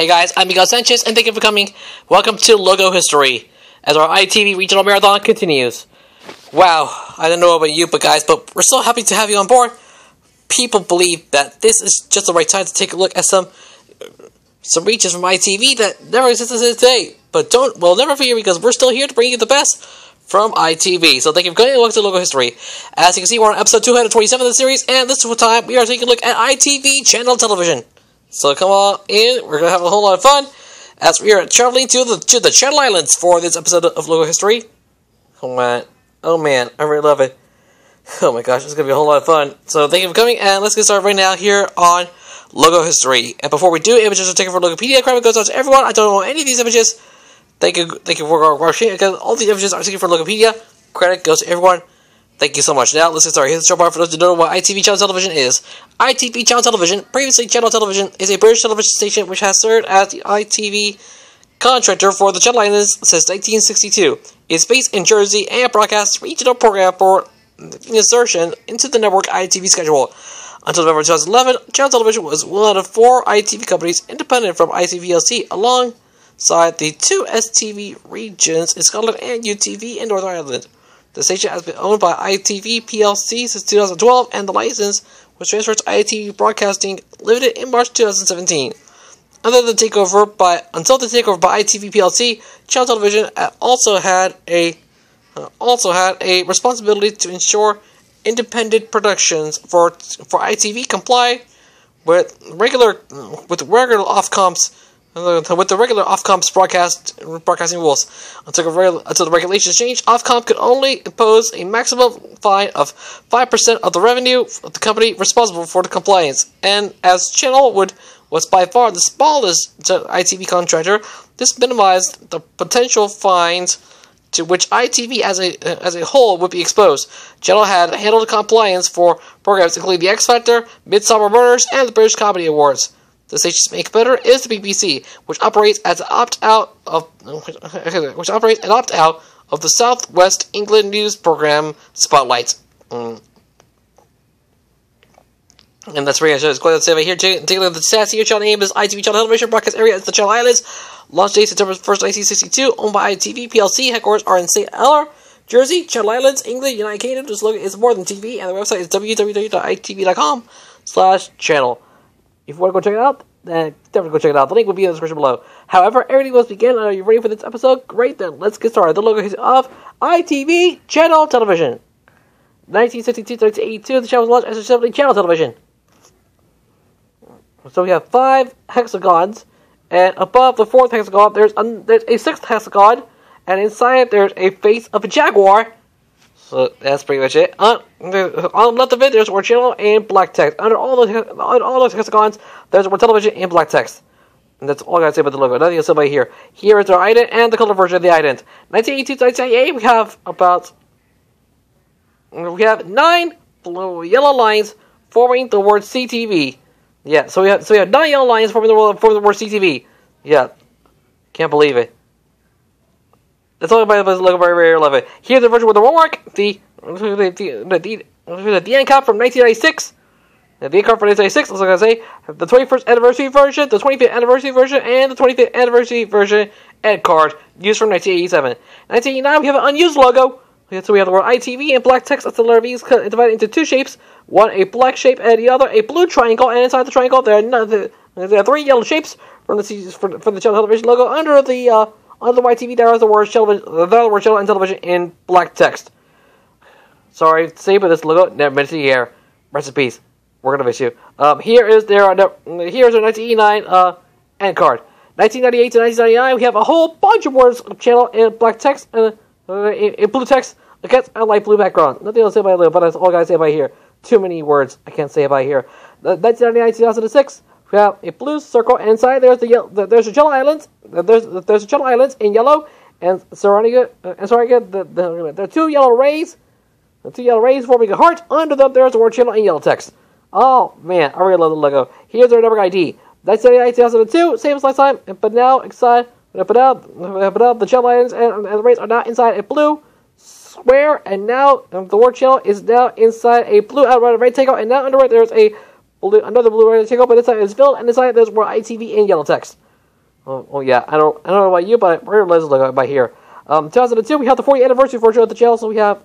Hey guys, I'm Miguel Sanchez, and thank you for coming. Welcome to Logo History, as our ITV Regional Marathon continues. Wow, I don't know about you, but guys, but we're so happy to have you on board. People believe that this is just the right time to take a look at some some reaches from ITV that never existed today. But don't, well, never fear because we're still here to bring you the best from ITV. So thank you for coming and welcome to Logo History. As you can see, we're on episode 227 of the series, and this time we are taking a look at ITV channel television. So come on in, we're gonna have a whole lot of fun as we are traveling to the to the Channel Islands for this episode of Logo History. Oh man, oh man, I really love it. Oh my gosh, it's gonna be a whole lot of fun. So thank you for coming, and let's get started right now here on Logo History. And before we do, images are taken from Wikipedia. Credit goes out to everyone. I don't know any of these images. Thank you, thank you for watching. Because all these images are taken from Wikipedia. Credit goes to everyone. Thank you so much. Now, let's get started. Here's the show bar for those who don't know what ITV Channel Television is. ITV Channel Television, previously Channel Television, is a British television station which has served as the ITV contractor for the Channel Islands since 1962. It is based in Jersey and broadcasts regional program for insertion into the network ITV schedule. Until November 2011, Channel Television was one of four ITV companies independent from ITV plc, alongside the two STV regions in Scotland and UTV in Northern Ireland. The station has been owned by ITV plc since 2012, and the license was transferred to ITV Broadcasting Limited in March 2017. Under the takeover by until the takeover by ITV plc, Channel Television also had a uh, also had a responsibility to ensure independent productions for for ITV comply with regular with regular Ofcom's with the regular Ofcom's broadcast broadcasting rules. Until, the, until the regulations changed, Ofcom could only impose a maximum fine of 5% of the revenue of the company responsible for the compliance. And as Channelwood was by far the smallest ITV contractor, this minimized the potential fines to which ITV as a as a whole would be exposed. Channel had handled compliance for programs including The X Factor, Midsomer Murders, and the British Comedy Awards. The station's main competitor is the BBC, which operates as an opt-out of which operates an opt-out of the Southwest England news program Spotlight. Mm. And that's where I going to say right here. At the stats here. Channel name is ITV Channel Television. Broadcast area is the Channel Islands. Launch date September 1st, 1962. Owned by ITV PLC. Headquarters are in St. Helier, Jersey, Channel Islands, England, United Kingdom. This logo is more than TV, and the website is www.itv.com slash channel. If you want to go check it out, then definitely go check it out. The link will be in the description below. However, everything must begin. Are you ready for this episode? Great, then let's get started. The logo is of ITV Channel Television. 1962 1982, the channel was launched as a channel television. So we have five hexagons, and above the fourth hexagon, there's a, there's a sixth hexagon, and inside there's a face of a jaguar. So that's pretty much it. On, on the um, left of it, there's word channel and black text. Under all those on all those hexagons, there's word television and black text. And that's all I gotta say about the logo. Nothing else about here. Here is our ident and the color version of the ident. 1982 to 1988, we have about we have nine blue yellow lines forming the word CTV. Yeah, so we have so we have nine yellow lines forming the word forming the word CTV. Yeah, can't believe it. That's all about the love. Here's the version with the mark. The the the the, the, the end from 1996. The end from 1996. That's I say. The 21st anniversary version, the 25th anniversary version, and the 25th anniversary version end card used from 1987. 1989, we have an unused logo. So we have the word ITV in black text. That's the letter V is divided into two shapes. One a black shape and the other a blue triangle. And inside the triangle there are, no, there are three yellow shapes from the for, for the channel television logo. Under the uh, under the YTV there is the word television, the word channel and television in black text. Sorry, say but this logo never meant to the air. Recipes. We're gonna miss you. Um, here is their uh, here's our 1989 uh, end card. 1998 to 1999, we have a whole bunch of words channel in black text and uh, in, in blue text against a light blue background. Nothing else to say about it, but that's all I gotta say about here. Too many words I can't say about here. 1999 2006, we have a blue circle, and inside there's the yellow, there's the Channel Islands. There's there's the Channel Islands in yellow, and surrounding it, uh, and sorry, the, the, there are two yellow rays, the two yellow rays forming a heart. Under them, there's the word channel in yellow text. Oh man, I really love the logo. Here's our network ID. 1999 2002, same as last time, but now inside, but now, but now the Channel Islands and, and the rays are now inside a blue square, and now um, the word channel is now inside a blue outright rectangle, and now under it there's a blue, another blue rectangle, but inside is filled, and inside there's more ITV in yellow text. Oh, oh, yeah, I don't, I don't know about you, but we're logo by here. Um, 2002, we have the 40th anniversary version of the channel, so we have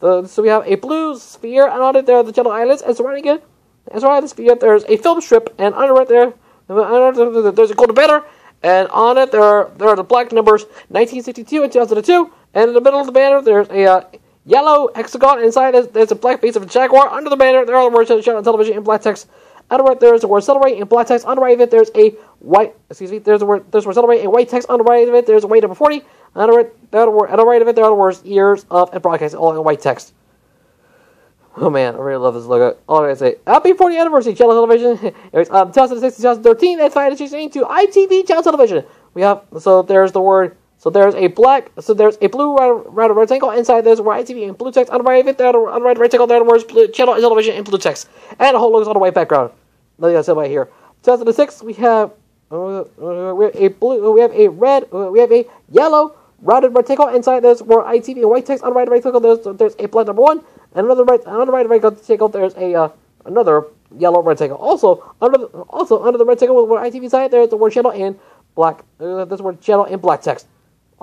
the, so we have a blue sphere, and on it there are the Channel Islands, and surrounding it, and surrounding the sphere, there's a film strip, and under it there, there's a golden banner, and on it there are, there are the black numbers 1962 and 2002, and in the middle of the banner there's a uh, yellow hexagon, inside there's, a black face of a jaguar, under the banner there are the words shown on television in black text, the right there is the word celebrate in black text, on the right of it there's a white, excuse me, there's the word, there's the word celebrate in white text, on the right of it there's a weight number 40, on the right, there are the, the right of it there are the words years of and broadcast, all in white text. Oh man, I really love this logo. All I gotta say, happy 40th anniversary, Channel Television. Anyways, um, 2006 2013, and finally changing to ITV Channel Television. We have, so there's the word, so there's a black, so there's a blue round rectangle inside there's where ITV in blue text. On the right of it, there on the right rectangle, there are words blue, Channel Television in blue text. And a whole logo's on a white background. Nothing else right here. 2006, we have, uh, we have a blue, we have a red, uh, we have a yellow rounded rectangle inside there's where ITV in white text. On the right rectangle, there's, there's a black number one. And another right, another right rectangle, there's a uh, another yellow rectangle. Also under the, also under the rectangle with where ITV side, there's the word channel in black. Uh, there's the word channel in black text.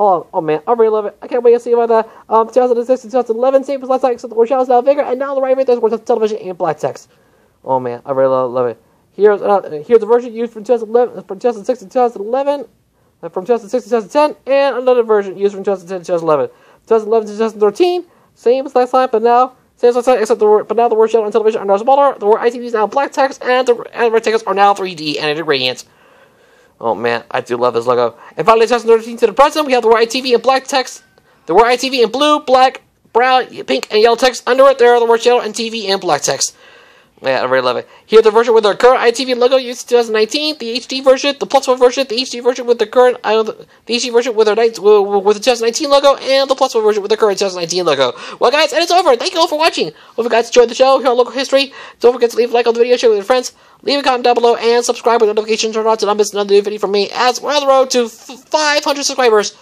Oh, oh man, I really love it. I can't wait to see about that. Um, 2006 and 2011, same as last except the channel is now bigger, and now the right, there's word television in black text. Oh man, I really love, love it. Here's uh, here's the version used from 2011, from 2006 to 2011, uh, from 2006 to 2010, and another version used from 2010 to 2011. 2011 to 2013, same as last time, but now same as last time, except the word, but now the word channel on television are now smaller. The word ITV is now black text, and the and rectangles are now 3D animated gradients. Oh man, I do love this logo. And finally, 2013 to the present, we have the word ITV in black text, the word ITV in blue, black, brown, pink, and yellow text. Under it, there are the word channel and TV in black text. Yeah, I really love it. Here's the version with the current ITV logo used 2019, the HD version, the plus one version, the HD version with the current, uh, the HD version with, our, with the 2019 logo, and the plus one version with the current 2019 logo. Well, guys, and it's over. Thank you all for watching. Hope you guys enjoyed the show here on Logo History. Don't forget to leave a like on the video, share with your friends, leave a comment down below, and subscribe with notifications turned on to not miss another new video from me as we're on the road to 500 subscribers.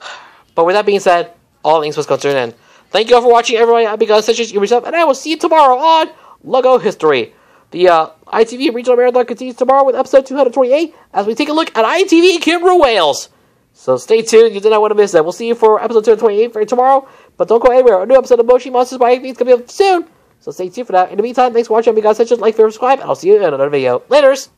But with that being said, all things must come to an end. Thank you all for watching, everybody. I'm Big Stitches, yourself, and I will see you tomorrow on Logo History. The uh, ITV Regional Marathon continues tomorrow with episode 228 as we take a look at ITV Cymru Wales. So stay tuned, you do not want to miss that. We'll see you for episode 228 for tomorrow, but don't go anywhere. A new episode of Moshi Monsters by ITV is be up soon, so stay tuned for that. In the meantime, thanks for watching. You guys such like, favorite, subscribe, and I'll see you in another video. Laters!